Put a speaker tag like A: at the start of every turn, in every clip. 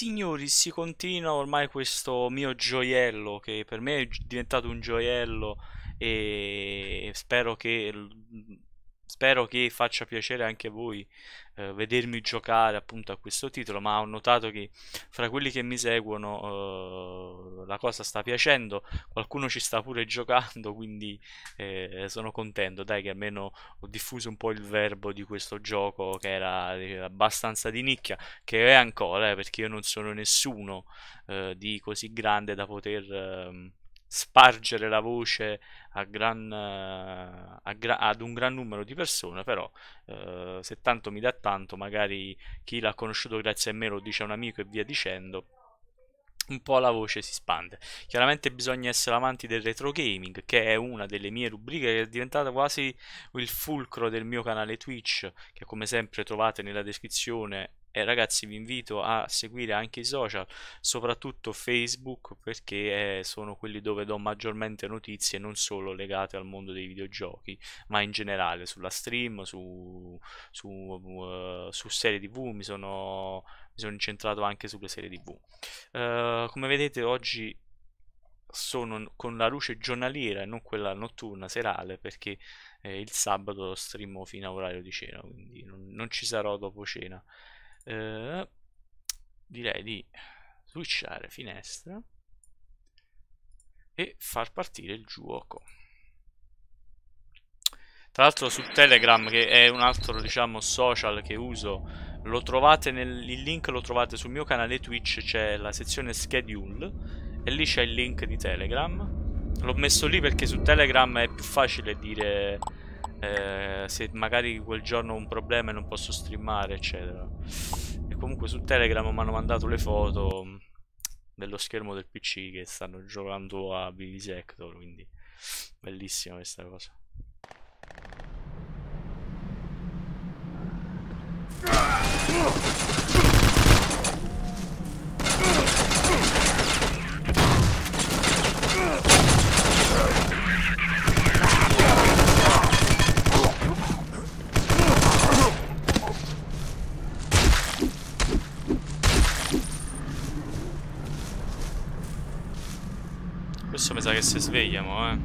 A: signori, si continua ormai questo mio gioiello che per me è diventato un gioiello e spero che, spero che faccia piacere anche a voi eh, vedermi giocare appunto a questo titolo, ma ho notato che fra quelli che mi seguono eh, la cosa sta piacendo, qualcuno ci sta pure giocando, quindi eh, sono contento, dai che almeno ho diffuso un po' il verbo di questo gioco che era abbastanza di nicchia, che è ancora, eh, perché io non sono nessuno eh, di così grande da poter ehm, spargere la voce a gran, a gra- ad un gran numero di persone, però uh, se tanto mi dà tanto, magari chi l'ha conosciuto grazie a me lo dice a un amico e via dicendo, un po' la voce si spande. Chiaramente bisogna essere amanti del retro gaming, che è una delle mie rubriche che è diventata quasi il fulcro del mio canale Twitch, che come sempre trovate nella descrizione e ragazzi vi invito a seguire anche i social, soprattutto Facebook perché eh, sono quelli dove do maggiormente notizie non solo legate al mondo dei videogiochi, ma in generale sulla stream, su, su, uh, su serie tv, mi sono, mi sono incentrato anche sulle serie tv. Uh, come vedete oggi sono con la luce giornaliera e non quella notturna, serale, perché eh, il sabato streamo fino a orario di cena, quindi non, non ci sarò dopo cena eh, direi di switchare finestra e far partire il gioco. Tra l'altro su Telegram che è un altro diciamo social che uso lo trovate nel il link lo trovate sul mio canale Twitch c'è la sezione schedule e lì c'è il link di Telegram. L'ho messo lì perché su Telegram è più facile dire eh, se magari quel giorno ho un problema e non posso streamare eccetera. E comunque su Telegram mi hanno mandato le foto mm, dello schermo del PC che stanno giocando a Vivisector quindi bellissima questa cosa. Questo si svegliamo, eh.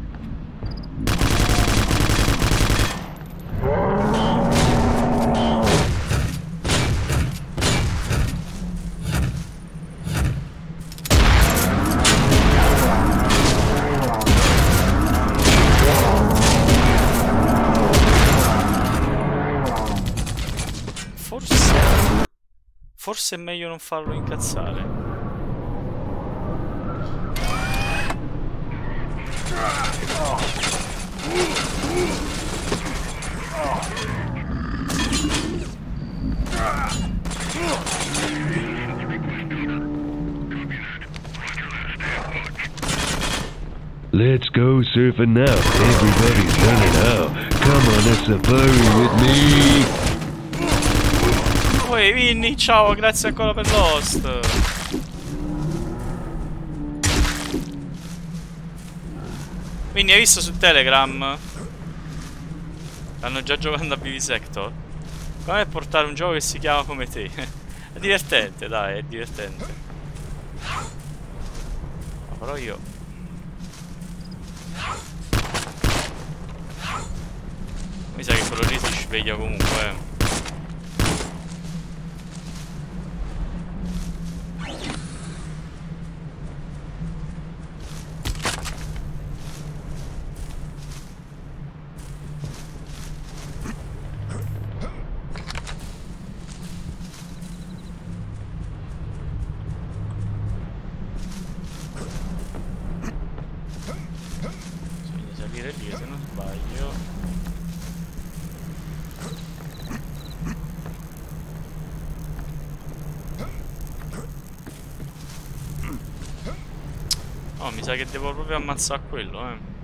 A: Forse è meglio non farlo incazzare.
B: Let's go surfing now. Everybody's it now. Come on a safari with me.
A: Poi Vinny, ciao, grazie ancora per l'host. Quindi hai visto su Telegram? Stanno già giocando a Vivisector. Come portare un gioco che si chiama come te? è divertente, dai, è divertente. Ma però io... Mi sa che quello lì si sveglia comunque, eh. Che devo proprio ammazzare quello, eh.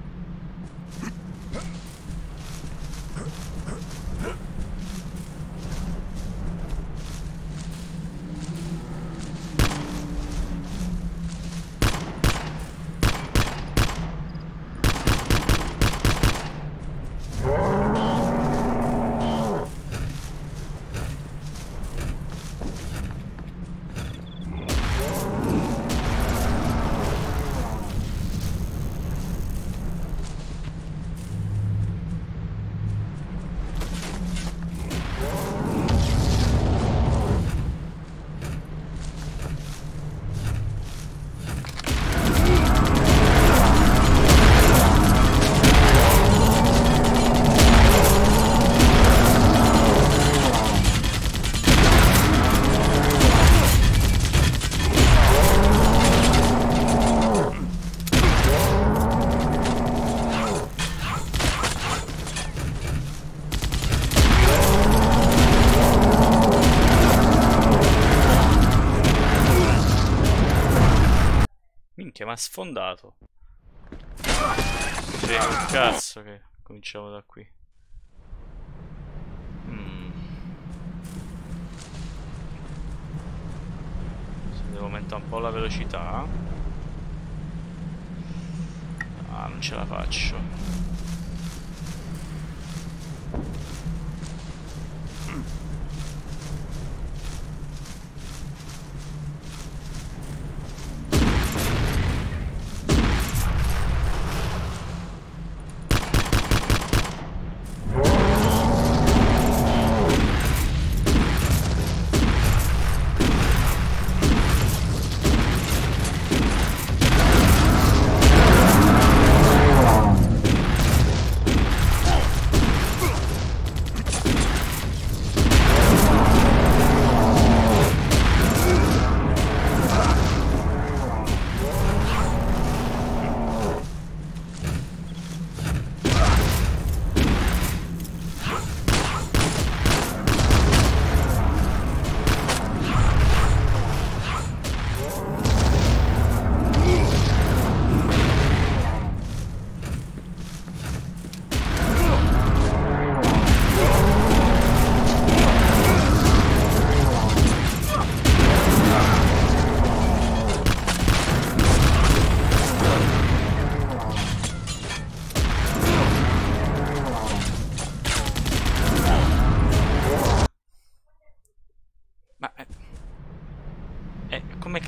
A: Ma ha sfondato. Sì, cazzo che cominciamo da qui. Mm. Se devo aumentare un po' la velocità. Ah, non ce la faccio.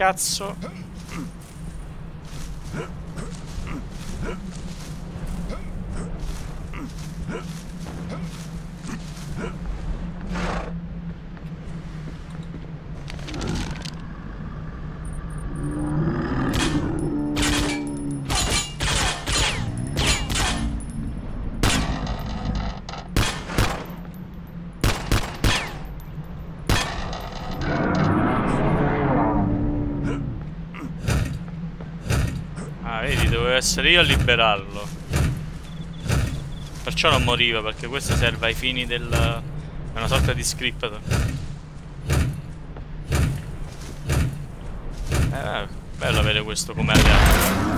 A: Cazzo essere io a liberarlo. Perciò non moriva, perché questo serve ai fini del... è una sorta di script. Eh, bello avere questo come alleato.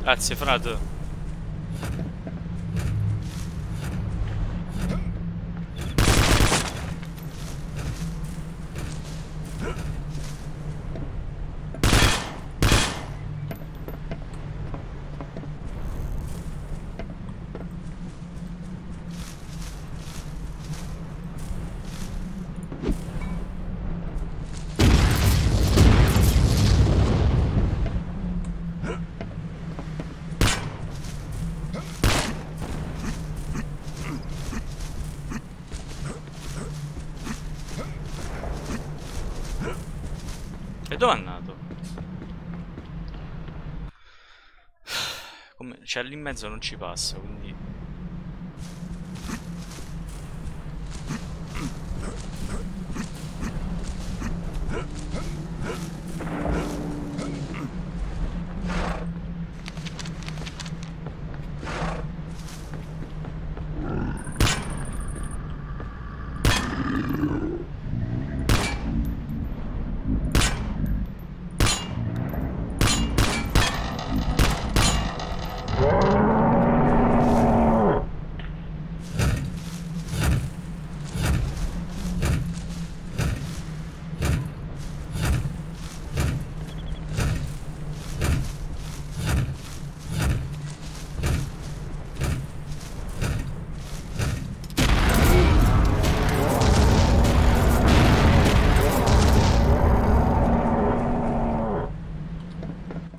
A: Grazie, frate. E dove è andato? Come... Cioè lì in mezzo non ci passa, quindi...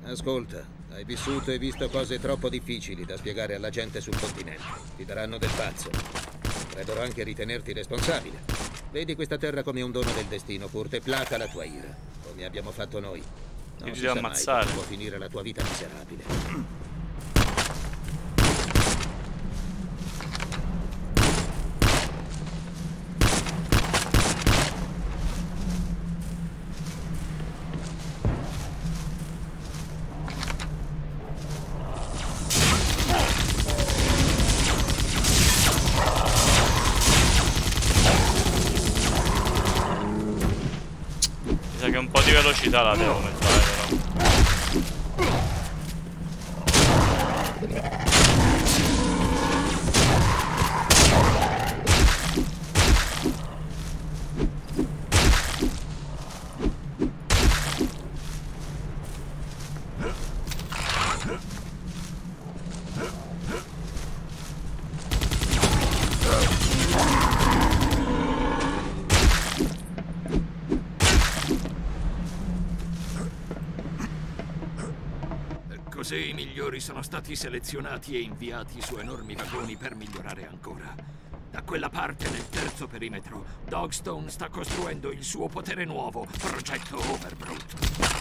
C: Ascolta, hai vissuto e visto cose troppo difficili da spiegare alla gente sul continente. Ti daranno del pazzo. Potrebbero anche ritenerti responsabile. Vedi questa terra come un dono del destino, Kurt, e placa la tua ira, come abbiamo fatto noi. Non si mai
A: ammazzare.
C: come può finire la tua vita miserabile.
A: Mi velocità la devo aumentare però.
D: Così i migliori sono stati selezionati e inviati su enormi vagoni per migliorare ancora. Da quella parte nel terzo perimetro, Dogstone sta costruendo il suo potere nuovo, Progetto Overbrute.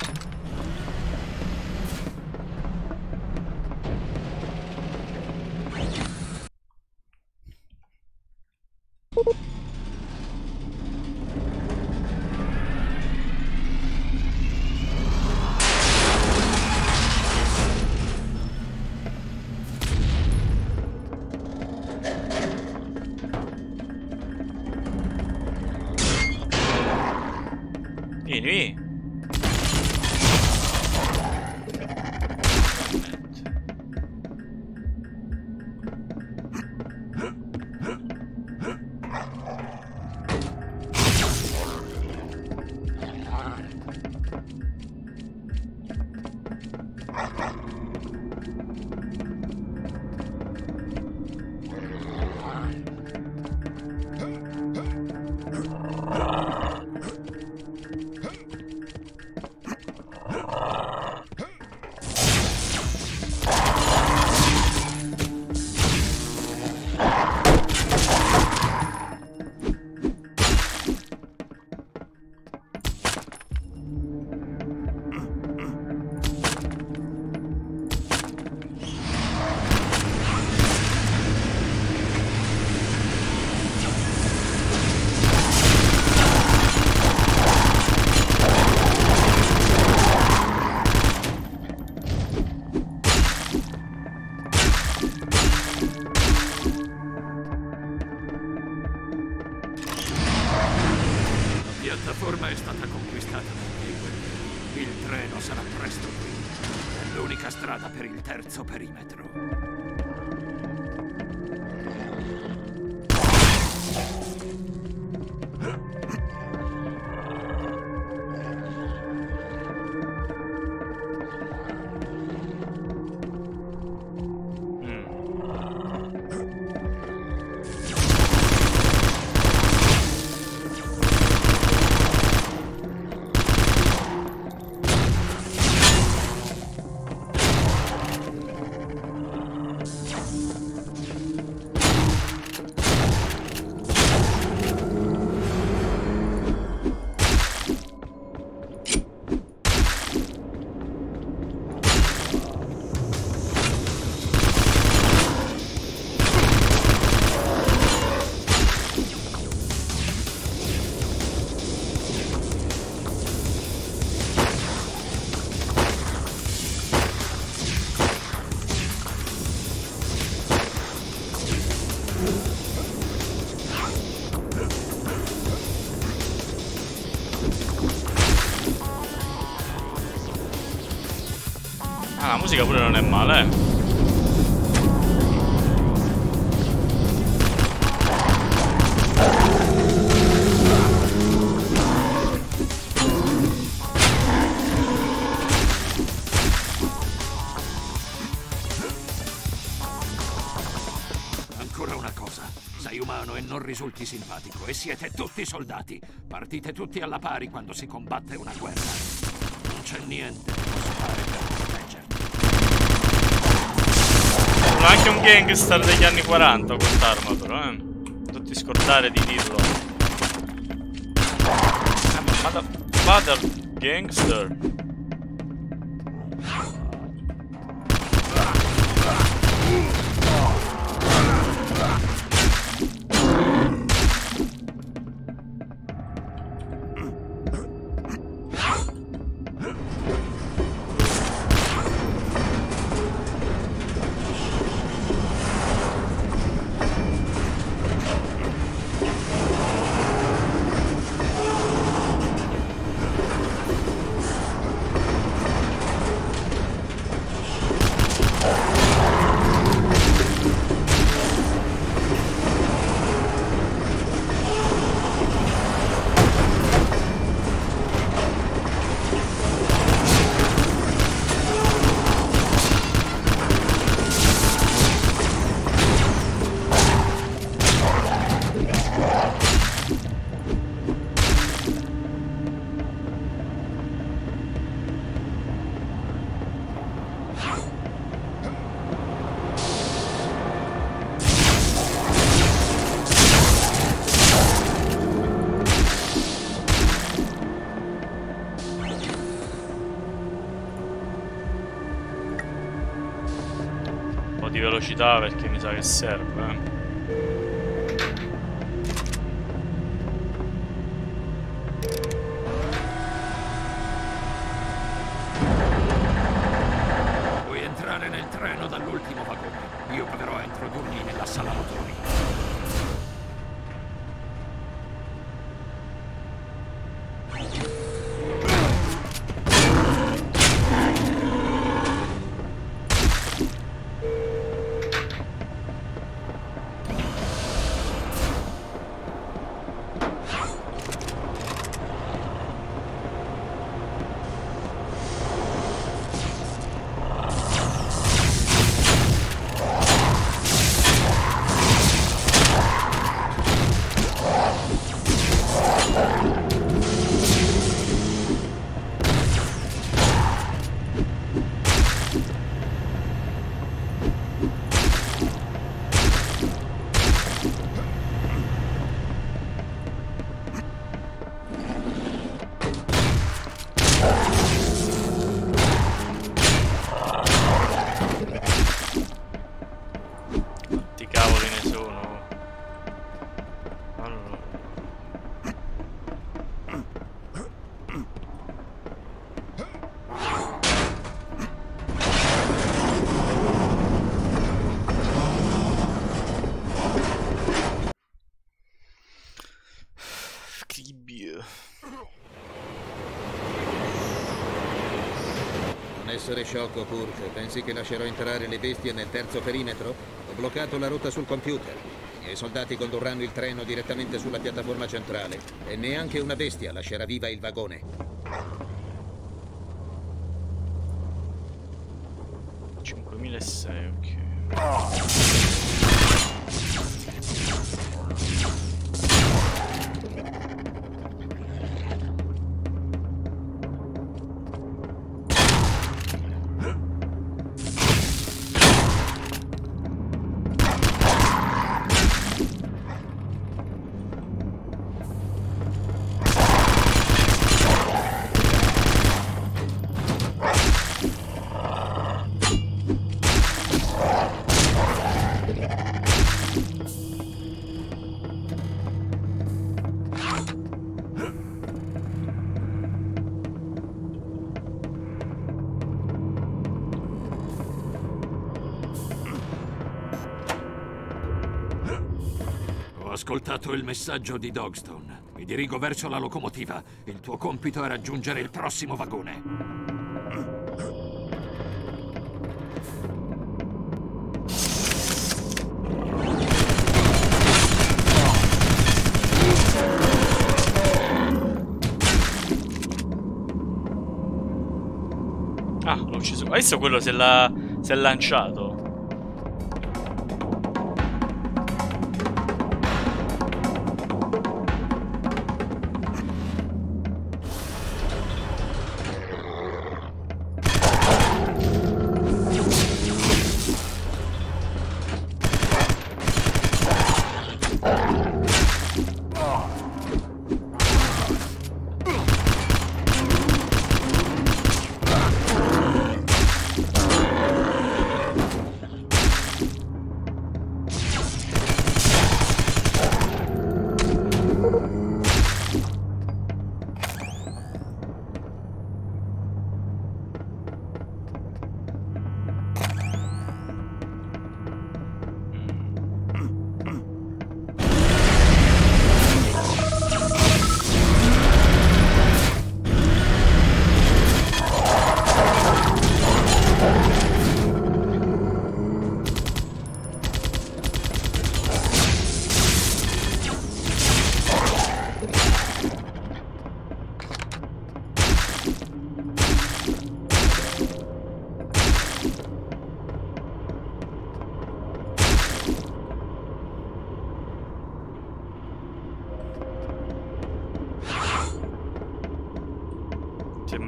A: Male.
D: Ancora una cosa. Sei umano e non risulti simpatico e siete tutti soldati. Partite tutti alla pari quando si combatte una guerra. Non c'è niente che posso fare per proteggerti.
A: Sono anche un gangster degli anni 40 quest'arma però, eh. Non ti scordare di dirlo. Eh, vada... Vada gangster. Perché
C: essere sciocco, Kurt. Pensi che lascerò entrare le bestie nel terzo perimetro? Ho bloccato la rotta sul computer. I miei soldati condurranno il treno direttamente sulla piattaforma centrale. E neanche una bestia lascerà viva il vagone.
D: Ascoltato il messaggio di Dogstone. Mi dirigo verso la locomotiva. Il tuo compito è raggiungere il prossimo vagone.
A: Ah, l'ho ucciso. Adesso quello se l'ha. lanciato.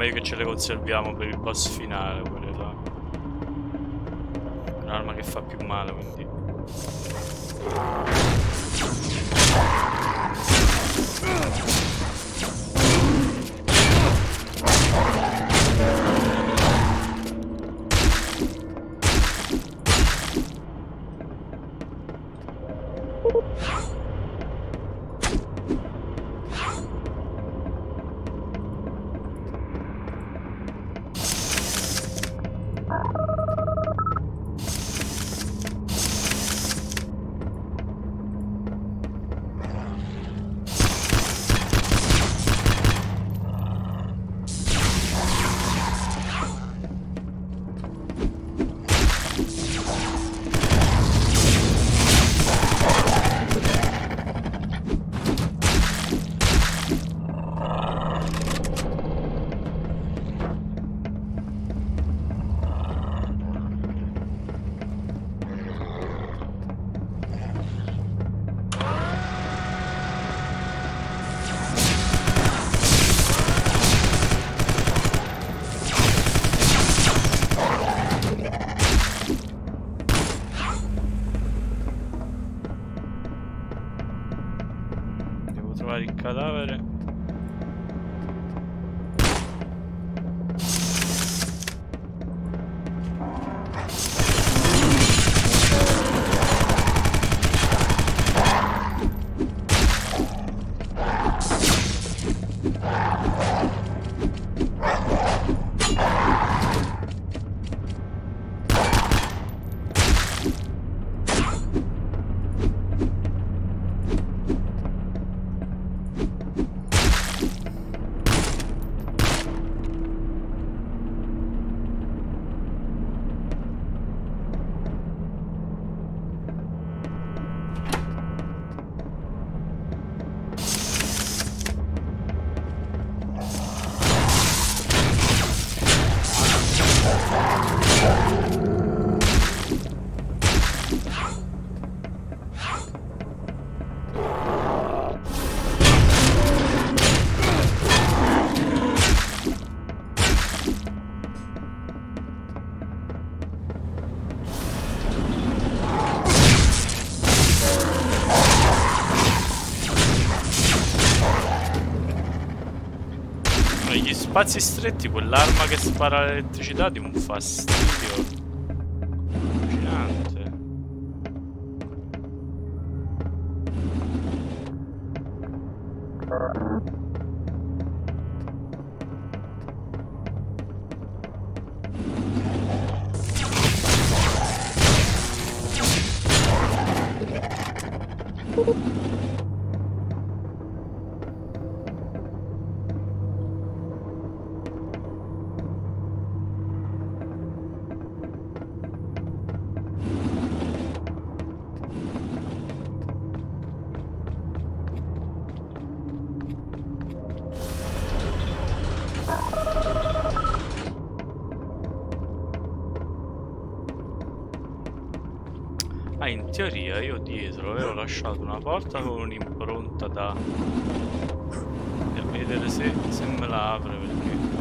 A: Meglio che ce le conserviamo per il boss finale, quelle là. Un'arma che fa più male, quindi. Spazi stretti quell'arma che spara l'elettricità di un fastidio. Teoria io dietro avevo lasciato una porta con un'impronta da... Per vedere se, se me la apre perché...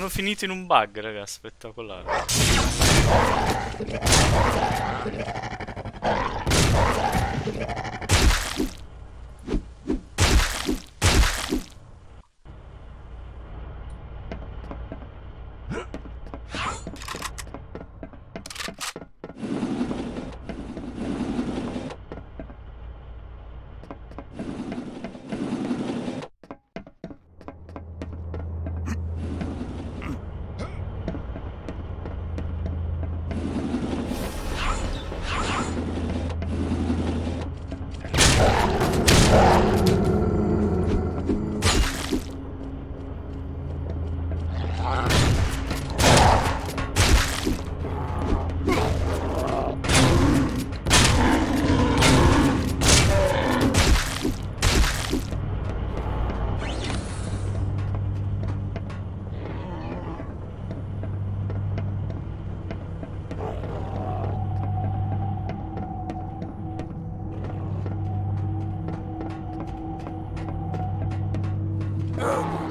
A: Sono finito in un bug, raga, spettacolare. Não!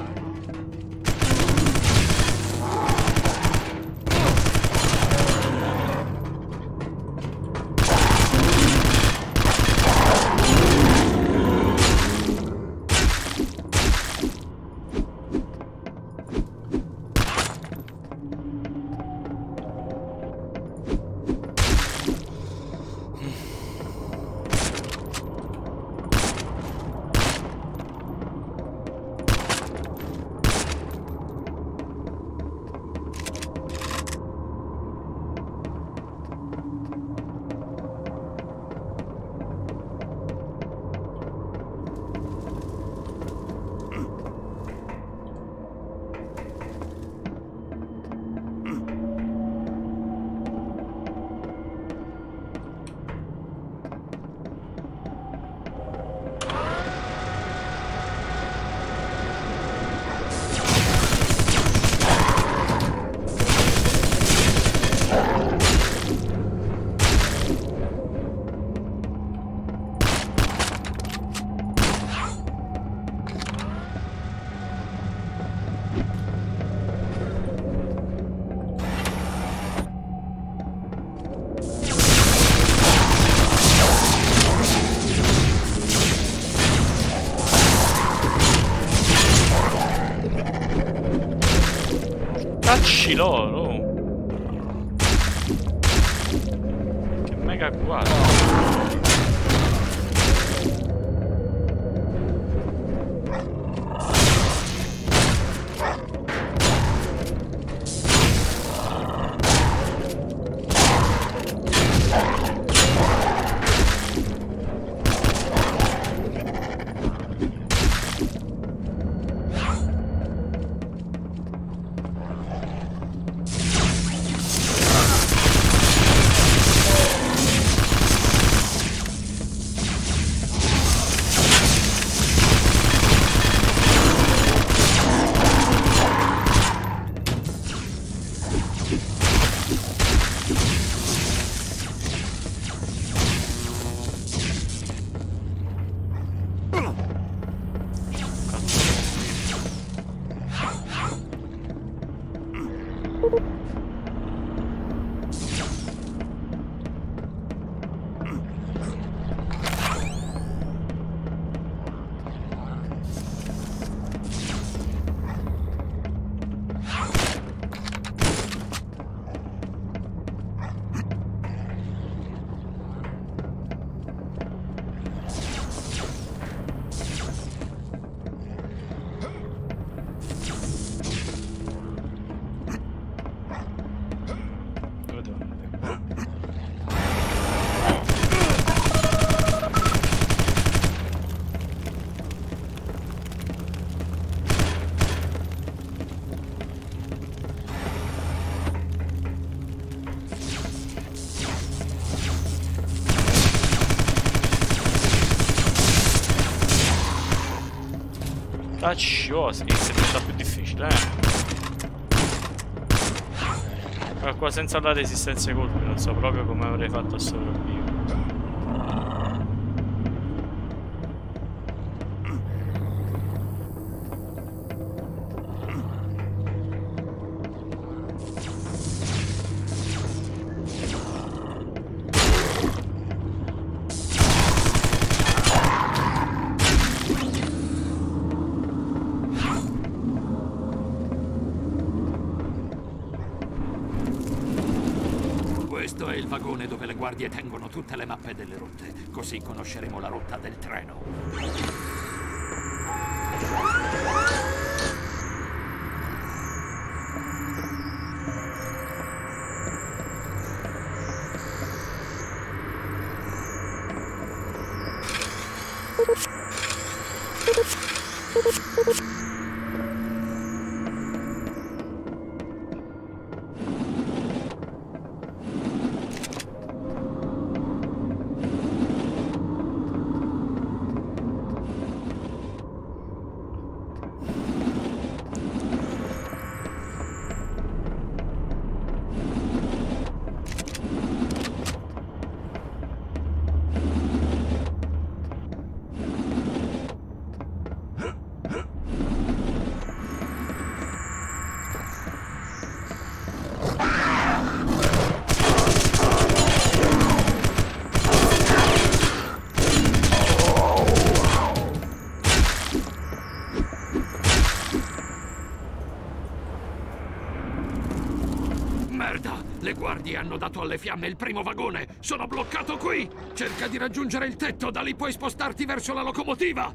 A: she lost. Tacciosi, che si diventa più difficile, eh. Qua senza la resistenza ai colpi non so proprio come avrei fatto a sopravvivere.
D: Conosceremo la rotta del treno. Alle fiamme il primo vagone! Sono bloccato qui! Cerca di raggiungere il tetto, da lì puoi spostarti verso la locomotiva!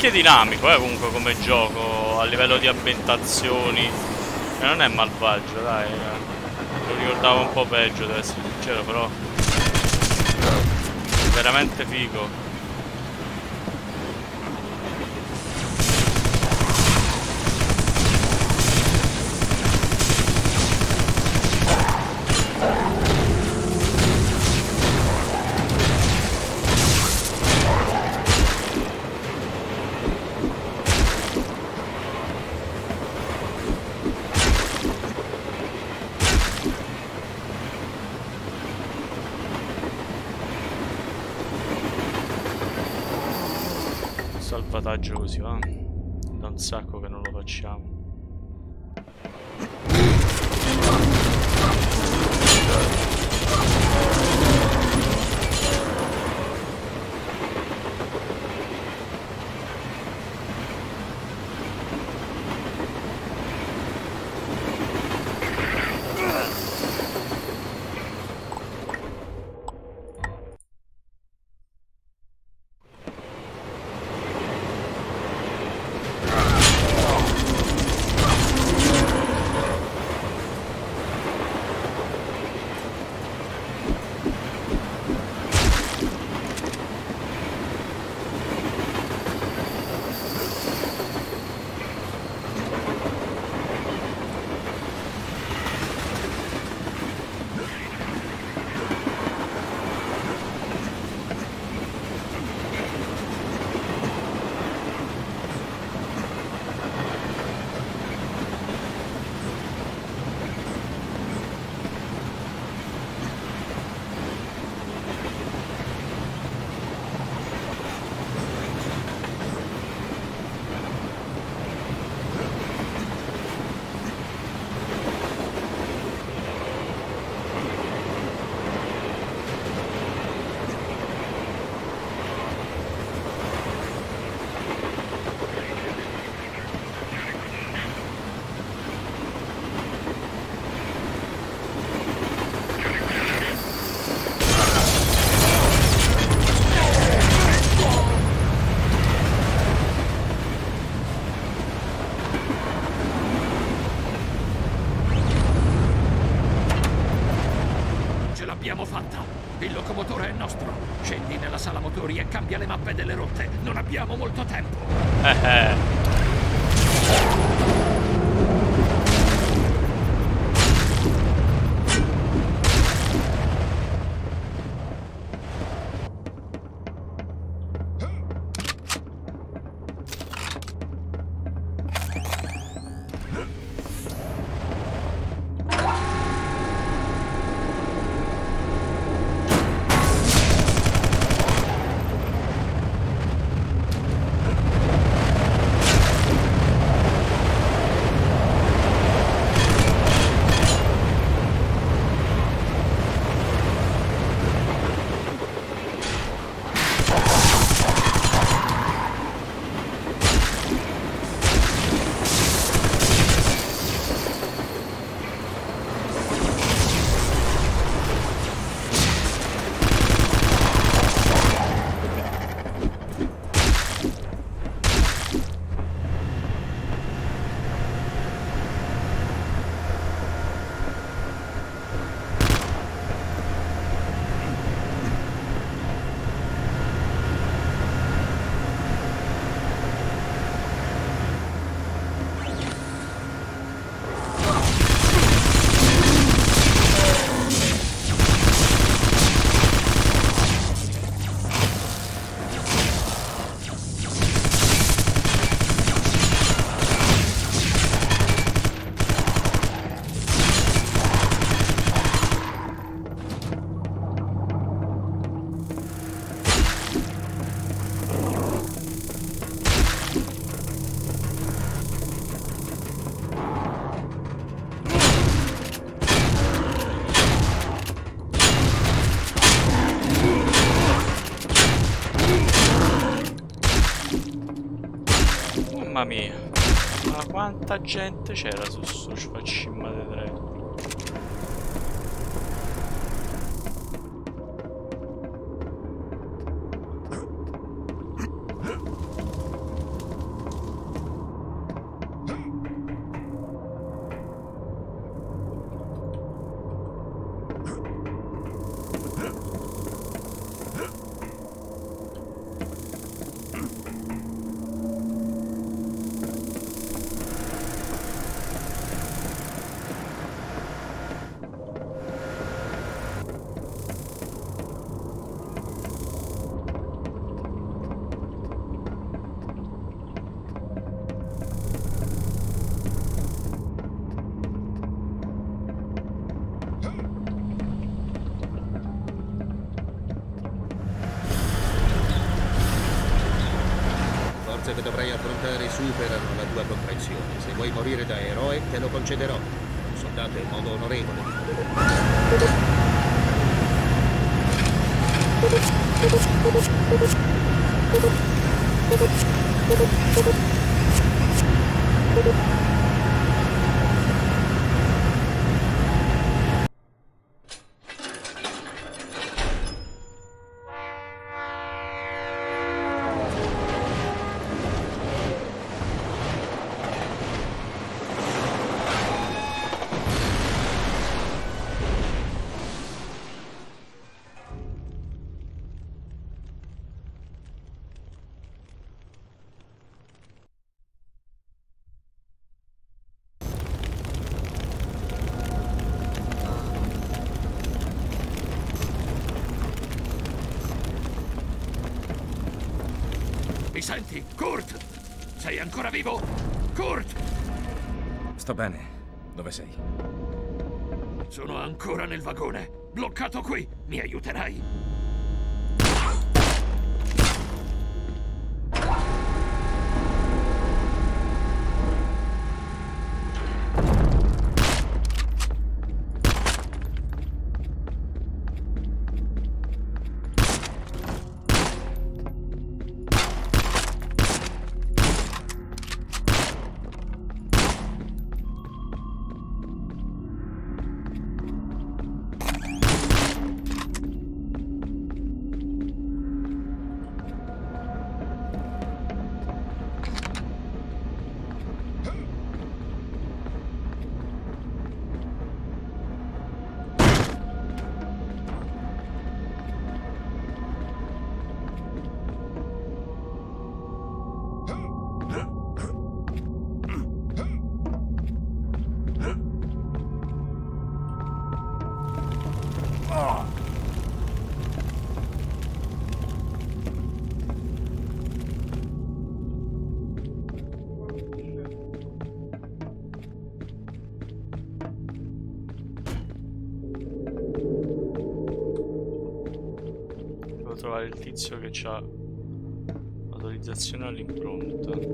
A: Anche dinamico, eh, comunque come gioco, a livello di ambientazioni. E non è malvagio, dai. eh. Lo ricordavo un po' peggio, devo essere sincero, però... Veramente figo. Salvataggio così, quanta gente c'era su
D: senti? Kurt! Sei ancora vivo? Kurt!
E: Sto bene. Dove sei?
D: Sono ancora nel vagone. Bloccato qui. Mi aiuterai?
A: Trovare il tizio che ha autorizzazione all'impronta.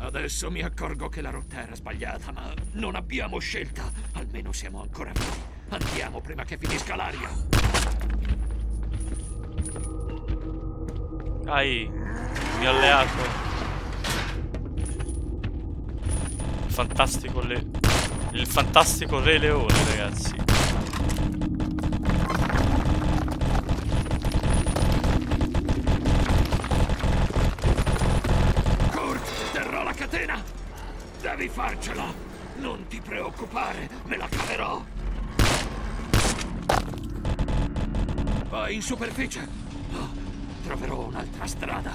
D: Adesso mi accorgo che la rotta era sbagliata, ma non abbiamo scelta. Almeno siamo ancora vivi. Andiamo prima che finisca l'aria.
A: Il mio alleato. Fantastico le... Il fantastico Re Leone, ragazzi.
D: di farcela! Non ti preoccupare, me la caverò! Vai in superficie! Oh, troverò un'altra strada!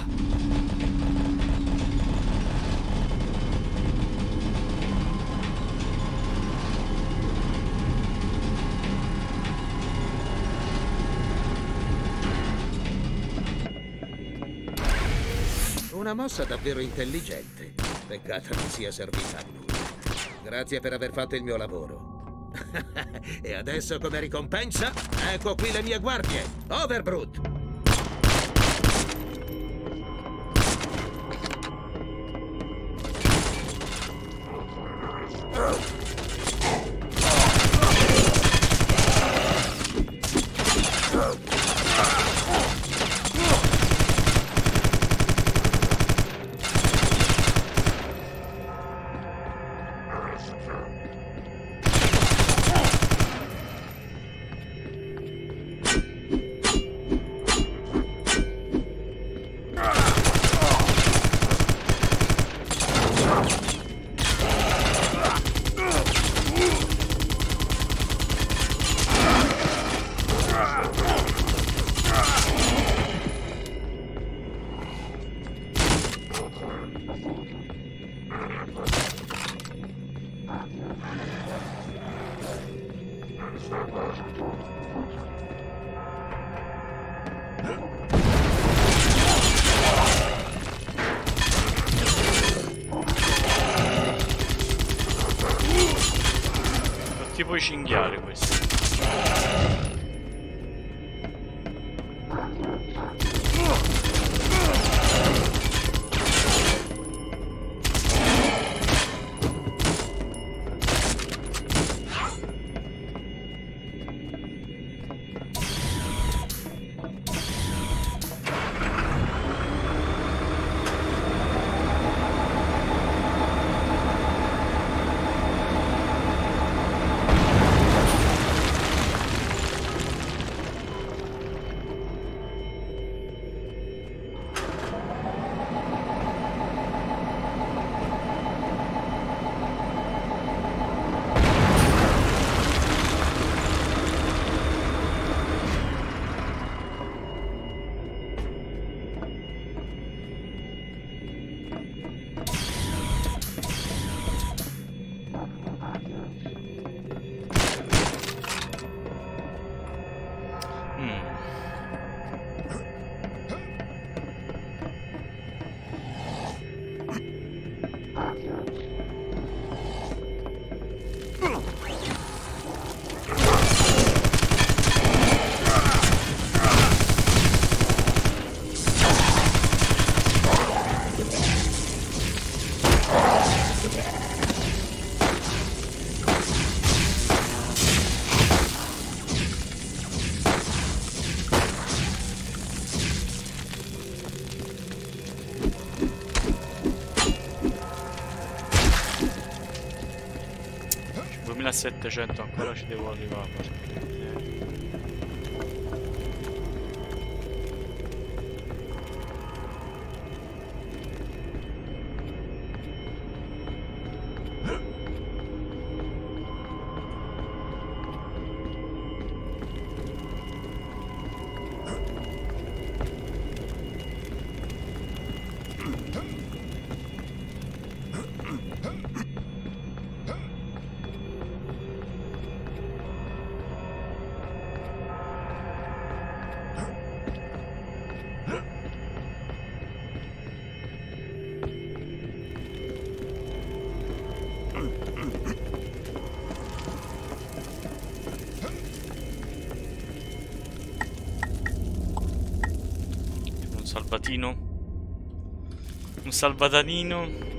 C: Una mossa davvero intelligente. Peccato non sia servita a nulla. Grazie per aver fatto il mio lavoro. e adesso come ricompensa, ecco qui le mie guardie. Overbrute!
A: Sono bathroom. 700 ancora ci devo arrivare salvatino. Un salvatanino.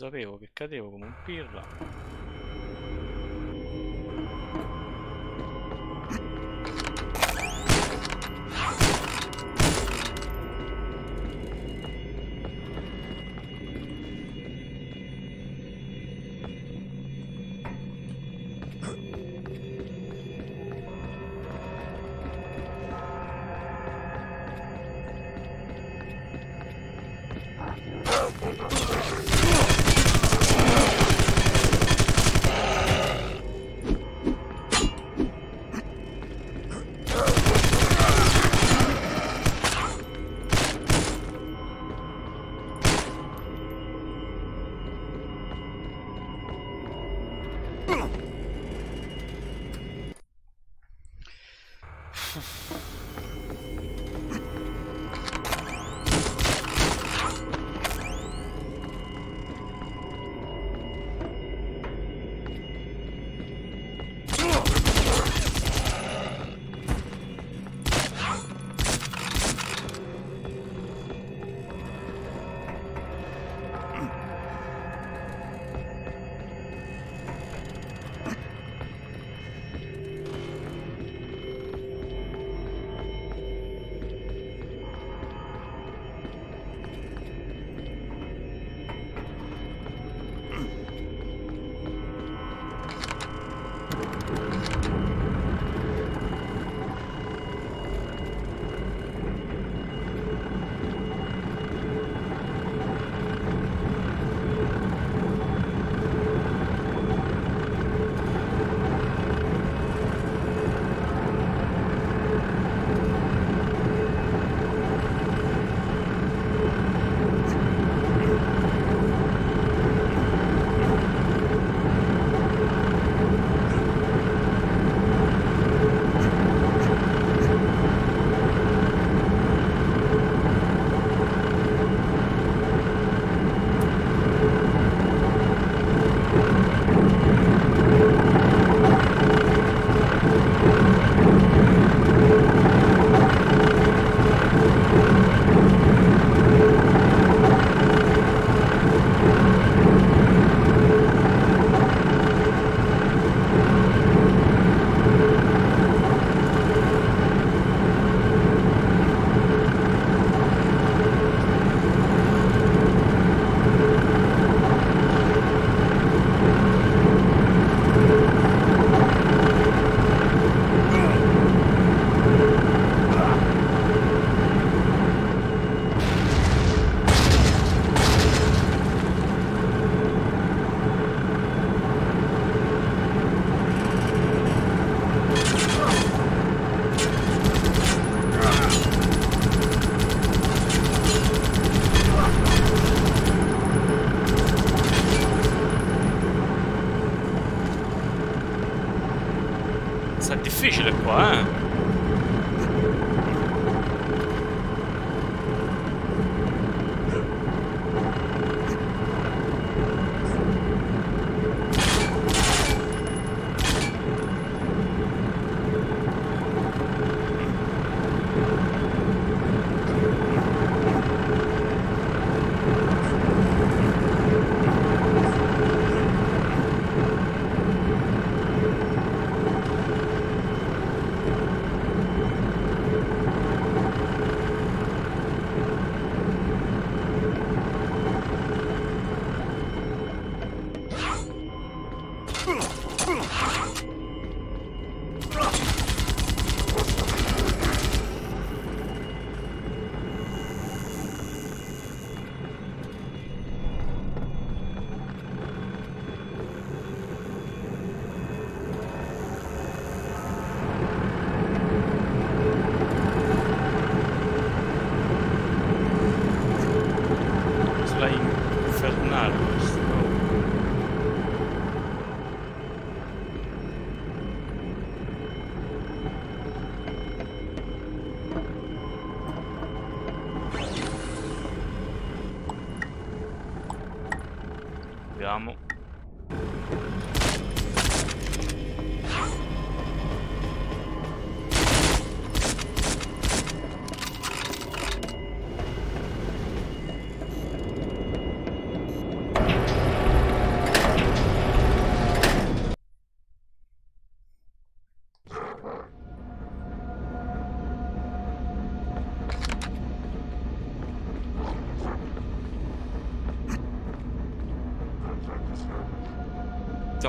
A: Sapevo che cadevo come un pirla.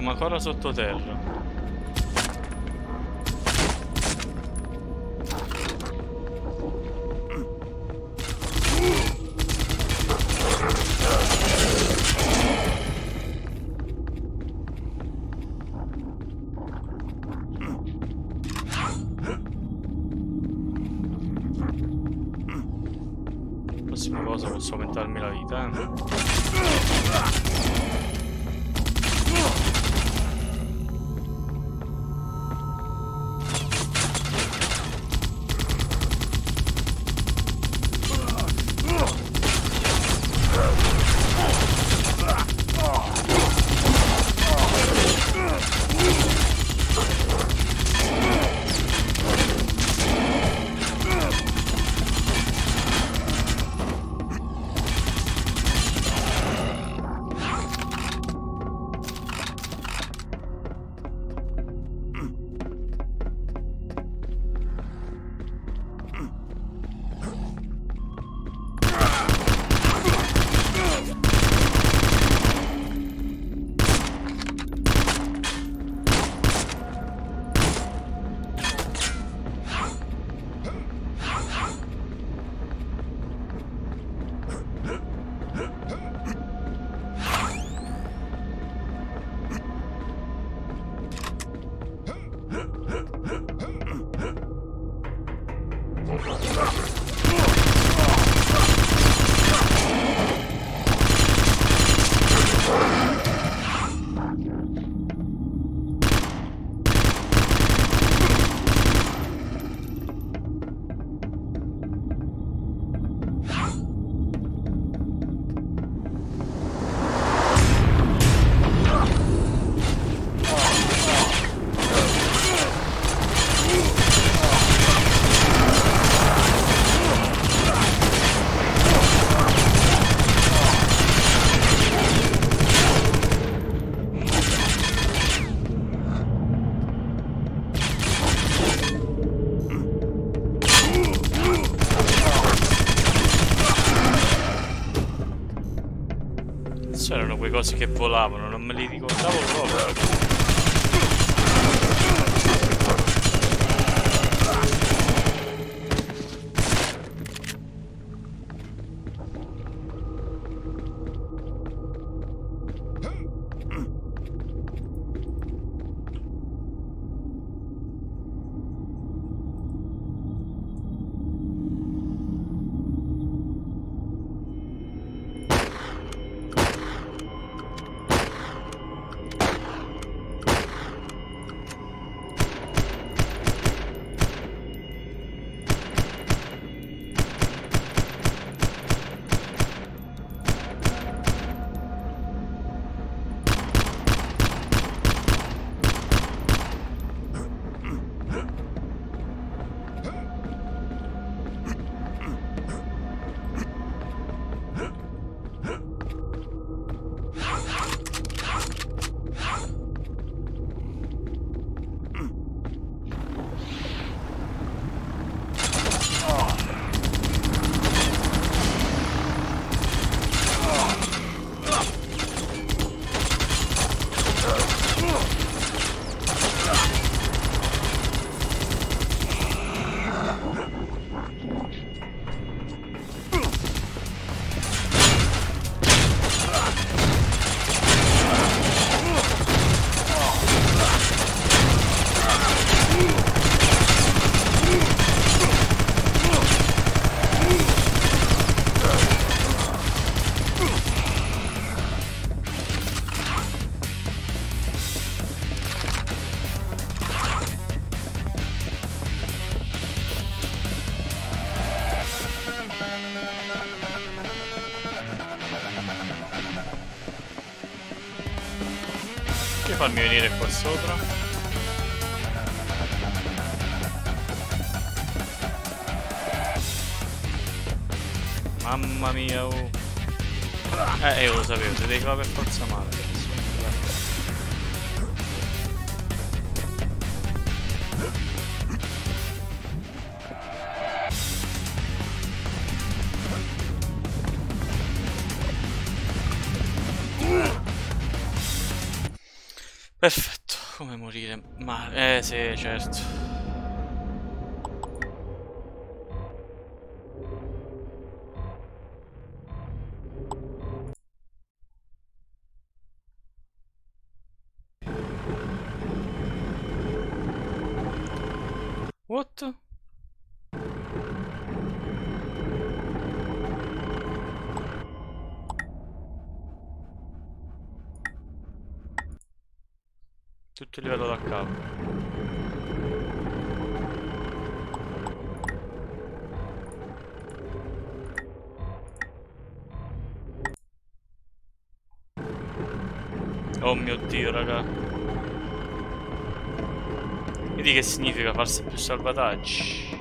A: Siamo ancora sottoterra. cose che volavano farmi venire qua sopra? Mamma mia, oh. Eh, io lo sapevo, ti devi fare per forza Eh sì, certo. What? Tutto il livello da capo. Oh mio dio, raga. Vedi che significa farsi più salvataggi.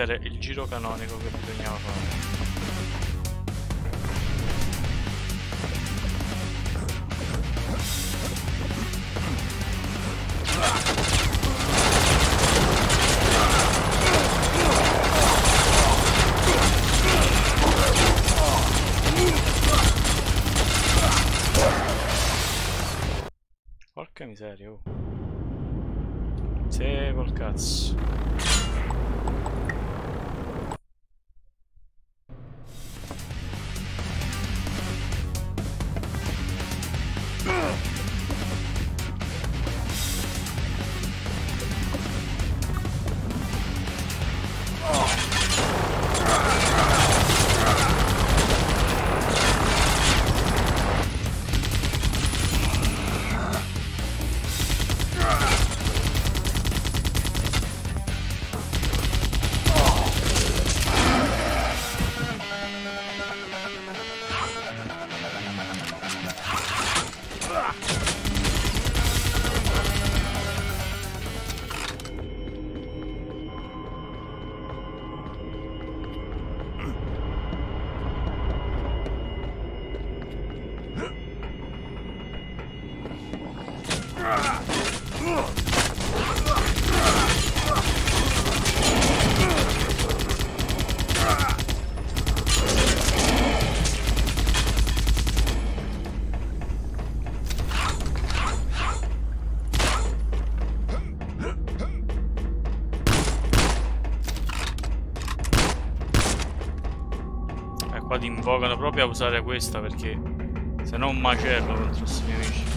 A: Era il giro canonico che proprio a usare questa perché se no un macello contro questi nemici.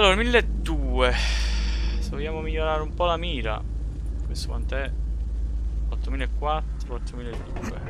A: Allora, 1200. Se vogliamo migliorare un po' la mira. Questo quant'è? 8004, 8002.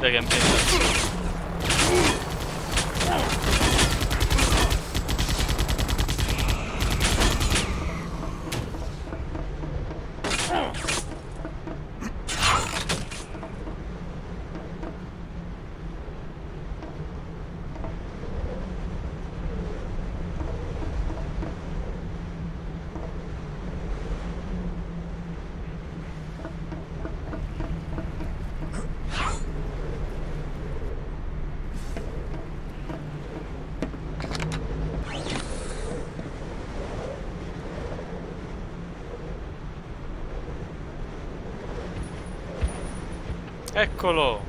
A: No, guarda Eccolo!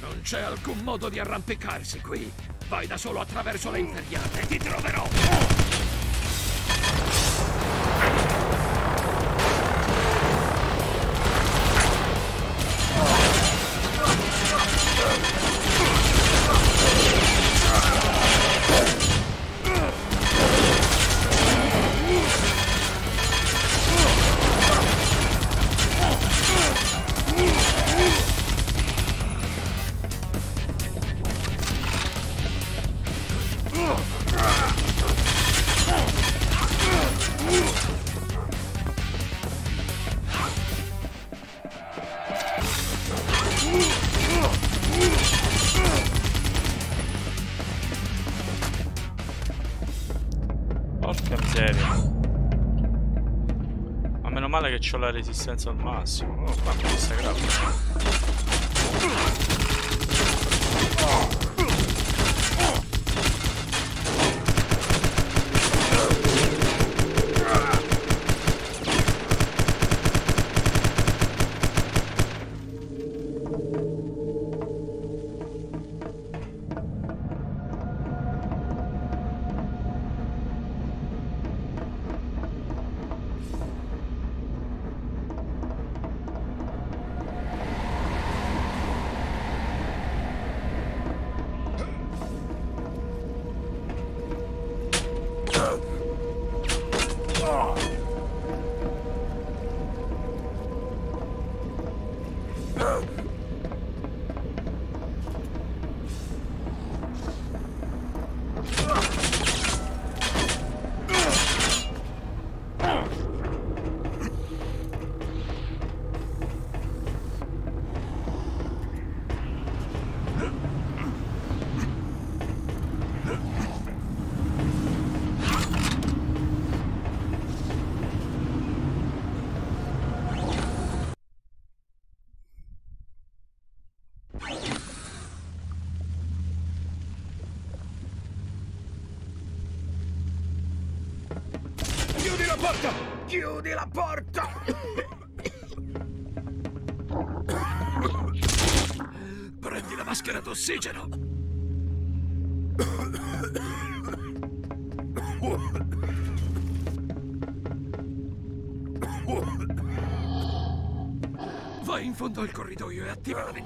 D: Non c'è alcun modo di arrampicarsi qui. Vai da solo attraverso le imperiate e ti troverò!
A: la resistenza al massimo. No,
D: spammi questa grappa.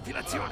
D: ventilazione.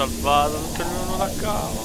A: salvado não il mondo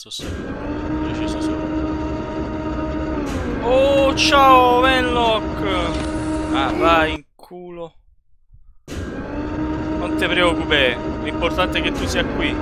A: so se preciso solo. Oh, ciao, Venlock! Ah, vai in culo. Non ti preoccupare, l'importante è che tu sia qui.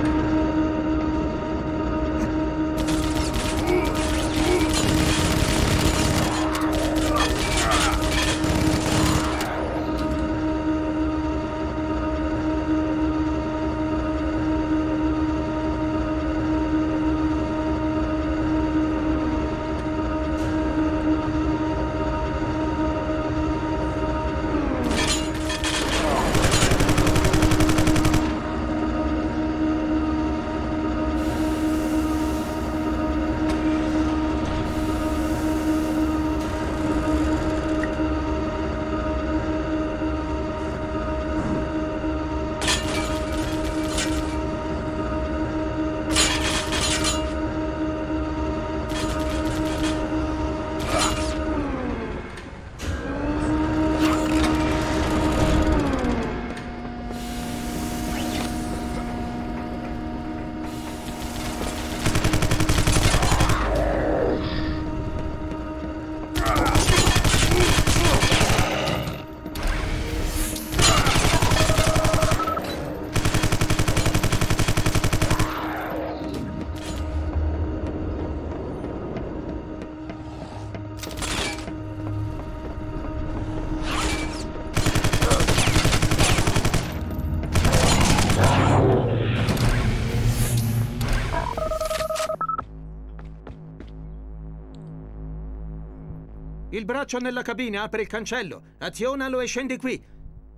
C: Braccio nella cabina apre il cancello. Azionalo e scendi qui.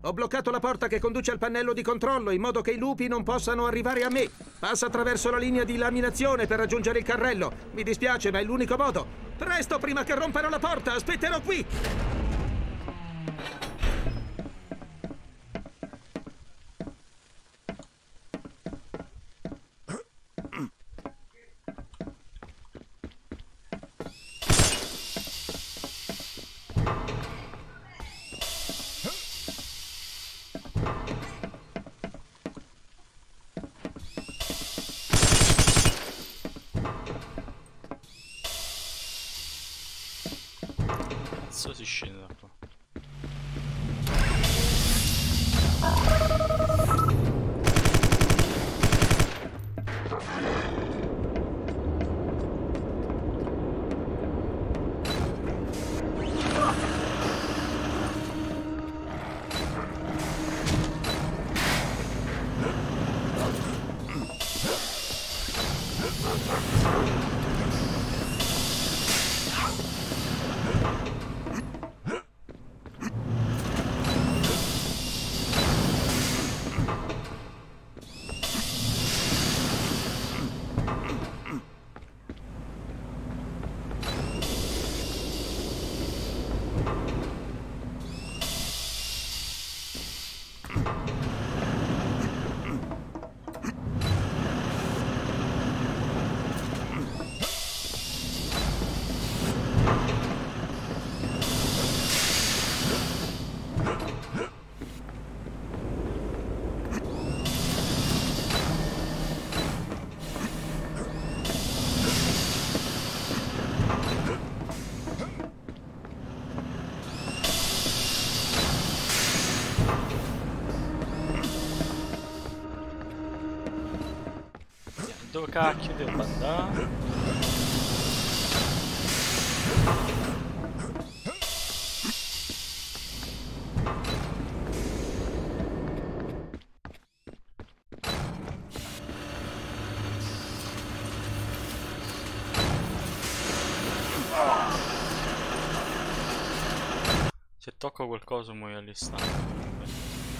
C: Ho bloccato la porta che conduce al pannello di controllo in modo che i lupi non possano arrivare a me. Passa attraverso la linea di laminazione per raggiungere il carrello. Mi dispiace, ma è l'unico modo. Presto, prima che rompano la porta, aspetterò qui.
A: Cacchio devo andare? Se tocco qualcosa muoio all'istante.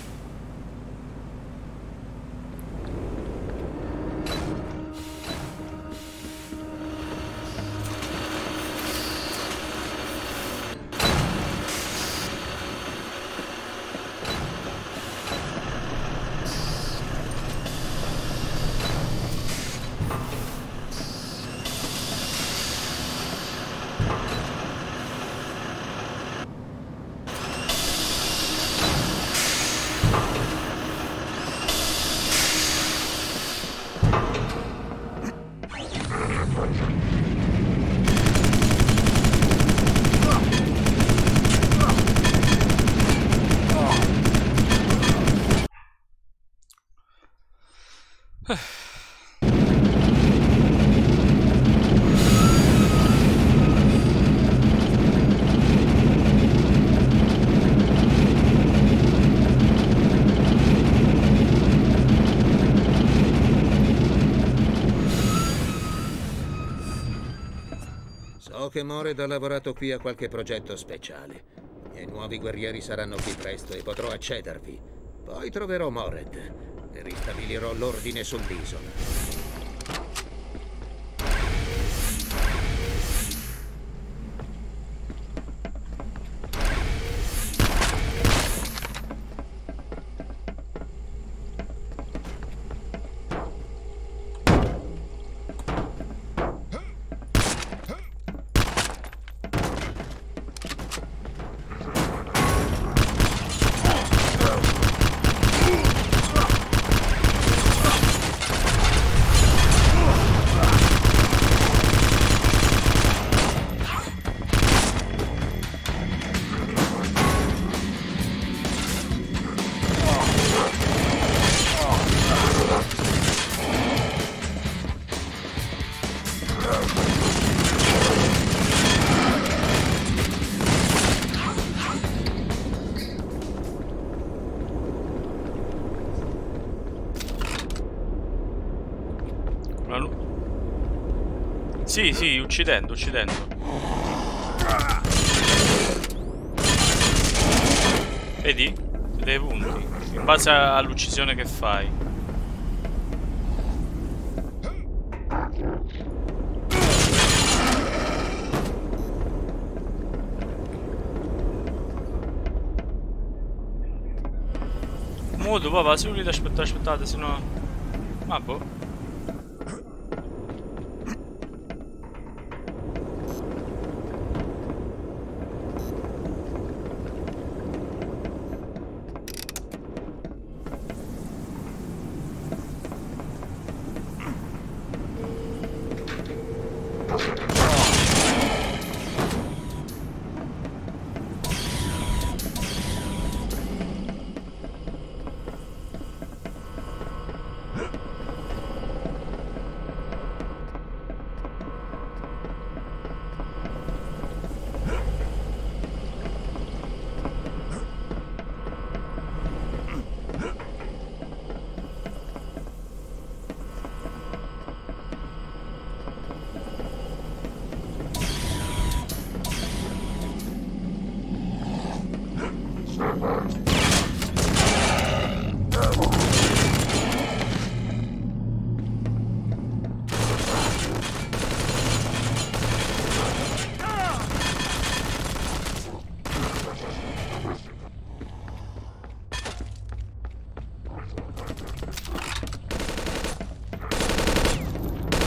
C: Che Mored ha lavorato qui a qualche progetto speciale. I nuovi guerrieri saranno qui presto e potrò accedervi. Poi troverò Mored e ristabilirò l'ordine sull'isola.
A: Sì, sì, uccidendo, uccidendo. Vedi? Dei punti. In base all'uccisione che fai. Mo dopo va su lì, aspettate, aspettate, sennò... Ah boh.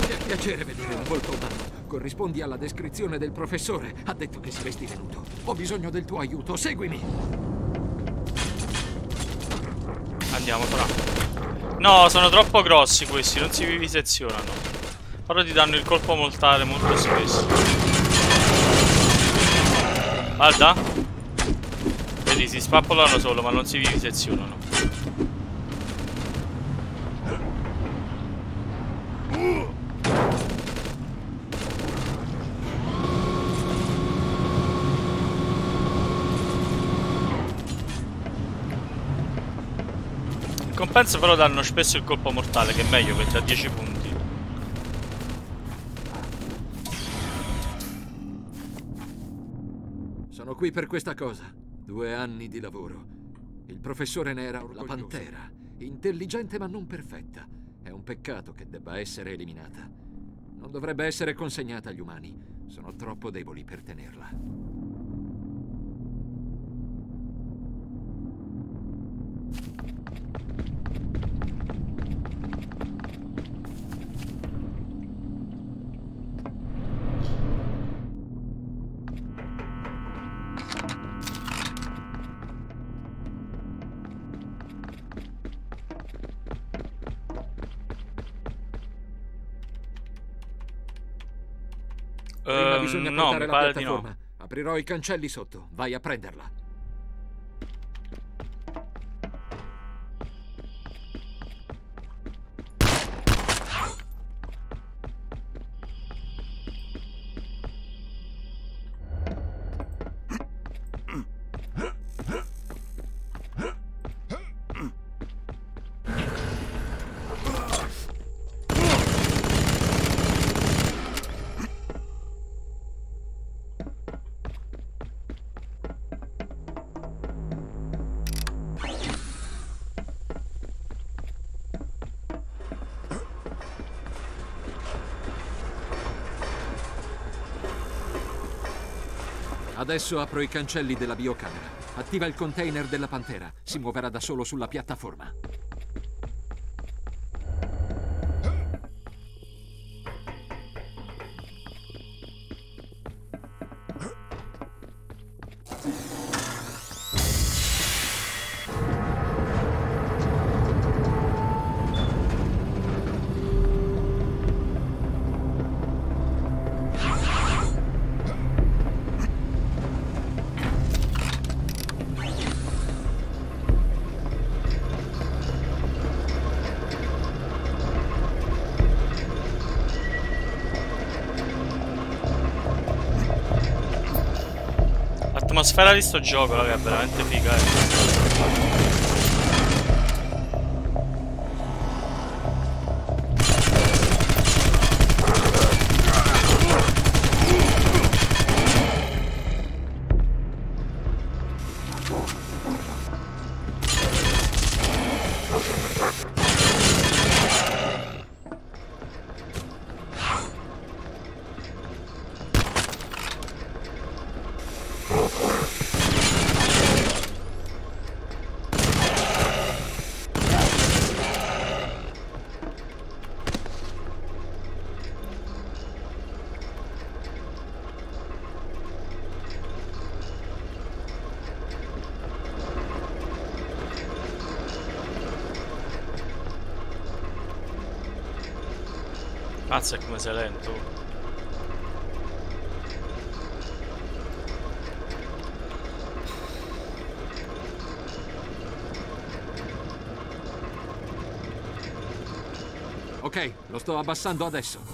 D: Che piacere vedere un volto umano. Corrispondi alla descrizione del professore. Ha detto che saresti venuto. Ho bisogno del tuo aiuto. Seguimi.
A: Andiamo, fra. No, sono troppo grossi questi, non si vivisezionano. Però ti danno il colpo mortale molto spesso. Guarda. Vedi, si spappolano solo, ma non si vivisezionano. Compenso però danno spesso il colpo mortale, che è meglio perché ha 10 punti.
D: Sono qui per questa cosa. Due anni di lavoro. Il professore ne era la pantera. Intelligente ma non perfetta. È un peccato che debba essere eliminata. Non dovrebbe essere consegnata agli umani. Sono troppo deboli per tenerla.
A: No, mi
D: la
A: pare di no.
D: Aprirò i cancelli sotto. Vai a prenderla. Adesso apro i cancelli della biocamera. Attiva il container della pantera. Si muoverà da solo sulla piattaforma.
A: L'atmosfera di sto gioco, raga, è veramente figa. Eh. Sei lento.
D: Ok, lo sto abbassando adesso.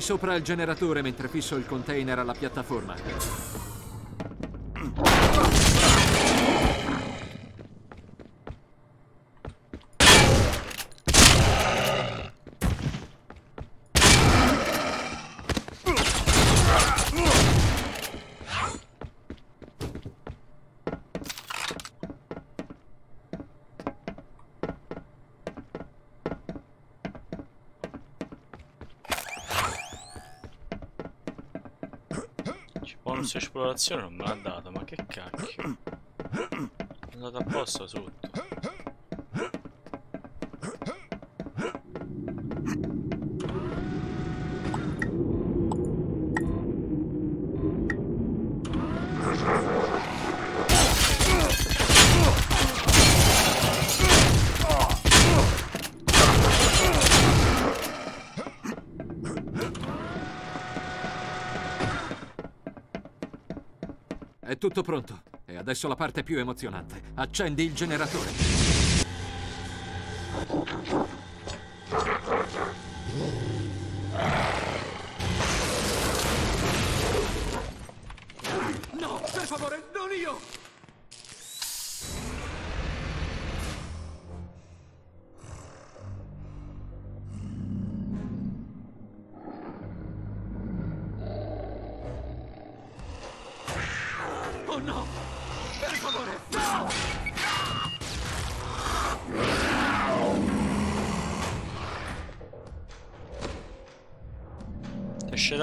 D: Sopra il generatore mentre fisso il container alla piattaforma.
A: Ci bonus esplorazione non me l'ha dato, ma che cacchio. È andato apposta sotto.
D: È tutto pronto. E adesso la parte più emozionante. Accendi il generatore. No, per favore, non io!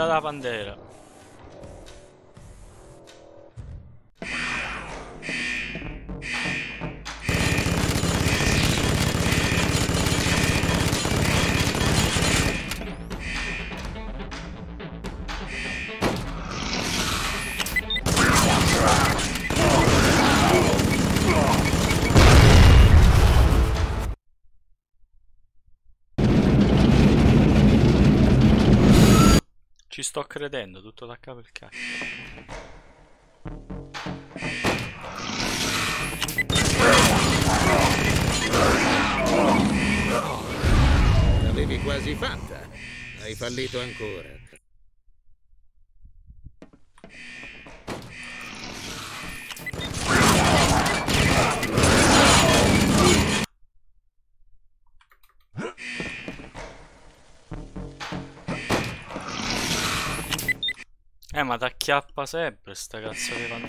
A: la bandera. Sto credendo, tutto da capo il cacchio.
C: L'avevi quasi fatta. Hai fallito ancora.
A: Eh, ma t'acchiappa sempre sta cazzo di pan...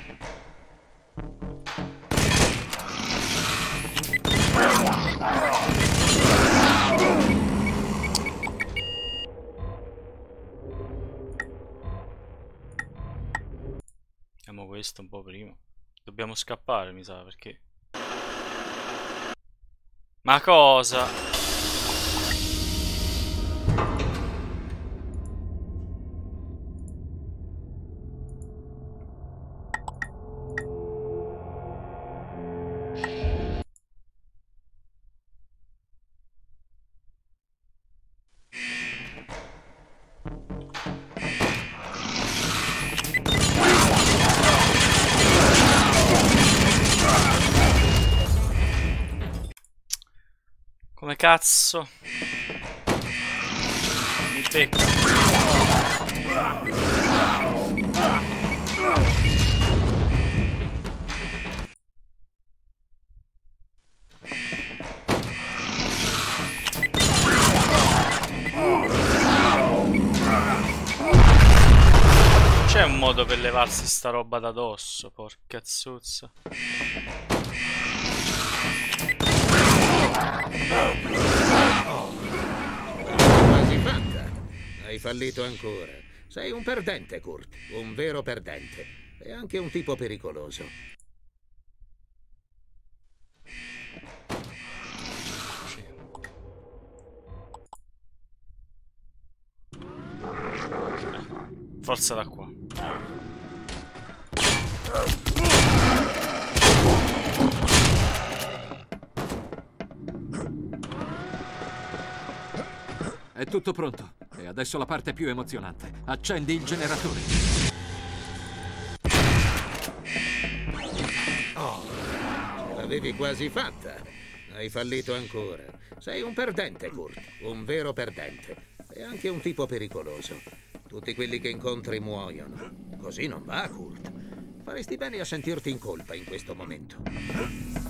A: Vediamo questo un po' prima. Dobbiamo scappare, mi sa, perché... Ma cosa? Cazzo? Mi becca. C'è un modo per levarsi sta roba da dosso, porca zuzza.
C: Quasi fatta. Hai fallito ancora. Sei un perdente, Kurt. Un vero perdente. E anche un tipo pericoloso.
A: Forza da qua.
D: È tutto pronto. E adesso la parte più emozionante. Accendi il generatore.
C: L'avevi quasi fatta. Hai fallito ancora. Sei un perdente, Kurt. Un vero perdente. E anche un tipo pericoloso. Tutti quelli che incontri muoiono. Così non va, Kurt. Faresti bene a sentirti in colpa in questo momento.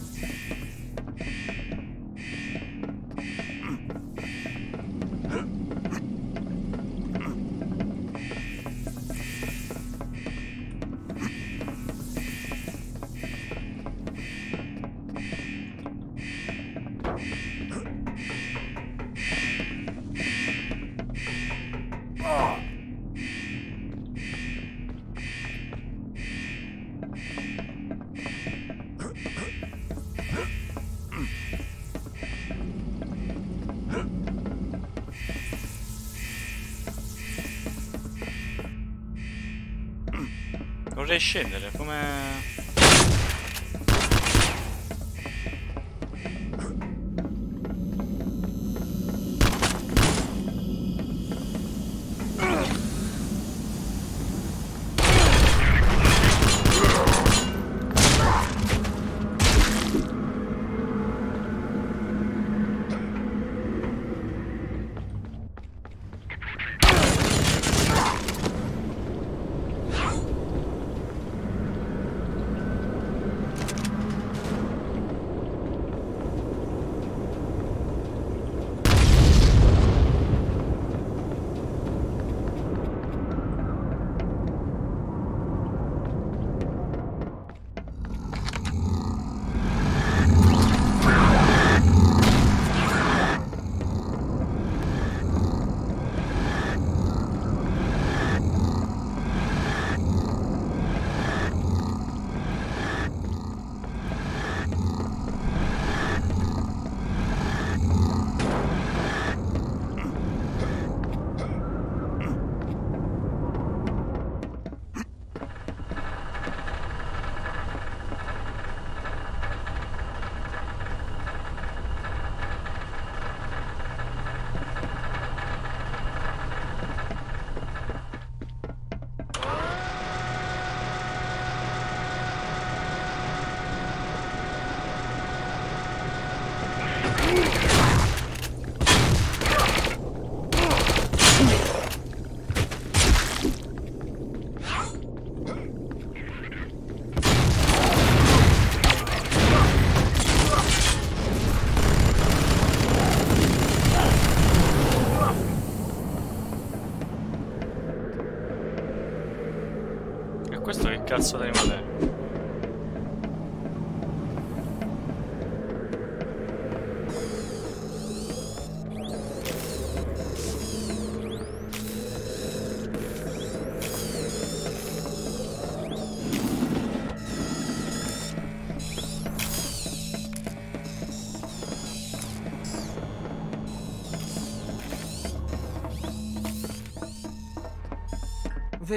A: Questo che cazzo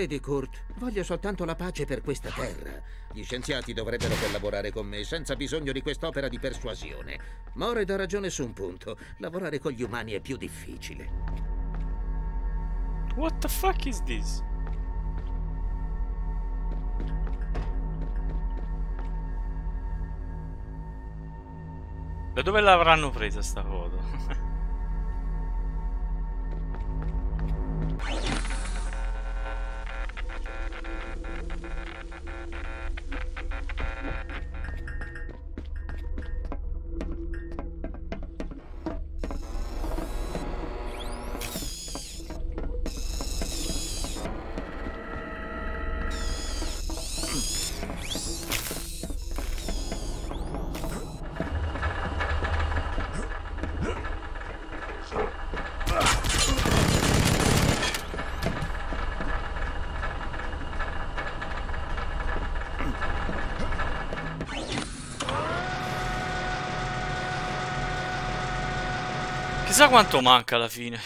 C: Vedi, Kurt, voglio soltanto la pace per questa terra. Gli scienziati dovrebbero collaborare con me senza bisogno di quest'opera di persuasione. Mored ha ragione su un punto. Lavorare con gli umani è più difficile.
A: What the fuck is this? Da dove l'avranno presa sta foto? Chissà quanto manca alla fine.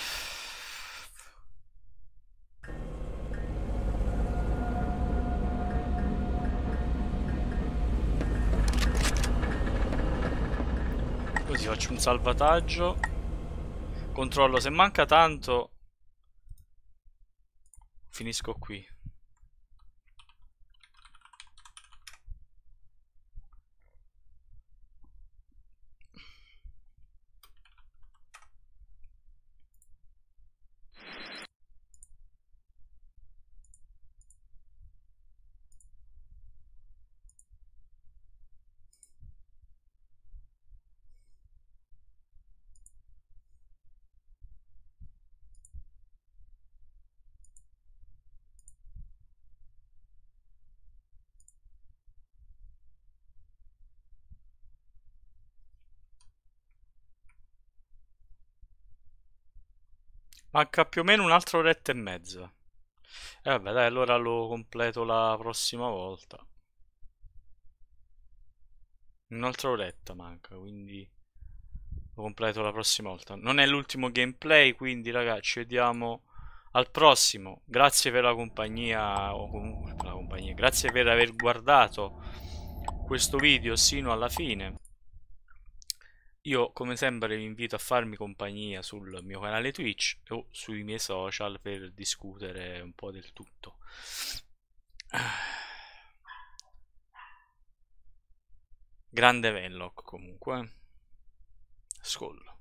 A: Così faccio un salvataggio. Controllo se manca tanto. Finisco qui. Manca più o meno un'altra oretta e mezza. E vabbè, dai, allora lo completo la prossima volta. Un'altra oretta manca, quindi lo completo la prossima volta. Non è l'ultimo gameplay, quindi ragazzi, ci vediamo al prossimo. Grazie per la compagnia, o comunque per la compagnia. Grazie per aver guardato questo video sino alla fine. Io come sempre vi invito a farmi compagnia sul mio canale Twitch o sui miei social per discutere un po' del tutto. Grande Venlock comunque. Scollo.